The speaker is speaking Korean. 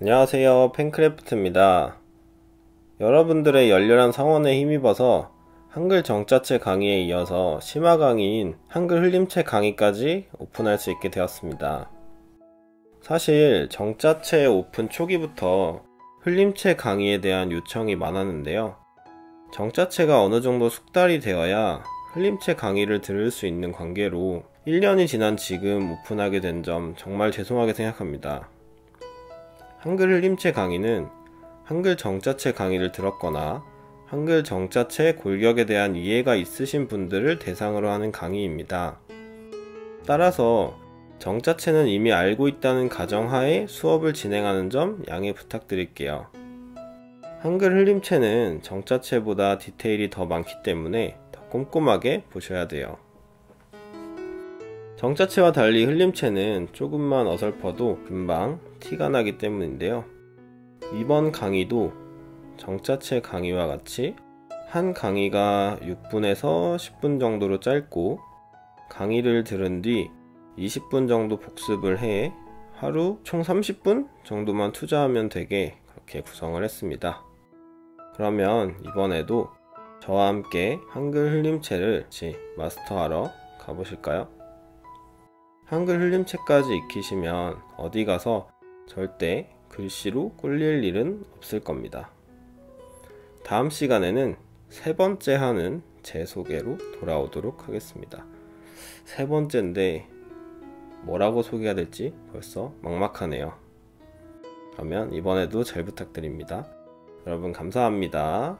안녕하세요 팬크래프트입니다. 여러분들의 열렬한 성원에 힘입어서 한글 정자체 강의에 이어서 심화 강의인 한글 흘림체 강의까지 오픈할 수 있게 되었습니다. 사실 정자체 오픈 초기부터 흘림체 강의에 대한 요청이 많았는데요. 정자체가 어느 정도 숙달이 되어야 흘림체 강의를 들을 수 있는 관계로 1년이 지난 지금 오픈하게 된 점 정말 죄송하게 생각합니다 한글 흘림체 강의는 한글 정자체 강의를 들었거나 한글 정자체 골격에 대한 이해가 있으신 분들을 대상으로 하는 강의입니다. 따라서 정자체는 이미 알고 있다는 가정하에 수업을 진행하는 점 양해 부탁드릴게요. 한글 흘림체는 정자체보다 디테일이 더 많기 때문에 더 꼼꼼하게 보셔야 돼요. 정자체와 달리 흘림체는 조금만 어설퍼도 금방 티가 나기 때문인데요. 이번 강의도 정자체 강의와 같이 한 강의가 6분에서 10분 정도로 짧고 강의를 들은 뒤 20분 정도 복습을 해 하루 총 30분 정도만 투자하면 되게 그렇게 구성을 했습니다. 그러면 이번에도 저와 함께 한글 흘림체를 마스터하러 가보실까요? 한글 흘림체까지 익히시면 어디 가서 절대 글씨로 꼴릴 일은 없을 겁니다. 다음 시간에는 세 번째 하는 제 소개로 돌아오도록 하겠습니다. 세 번째인데 뭐라고 소개해야 될지 벌써 막막하네요. 그러면 이번에도 잘 부탁드립니다. 여러분 감사합니다.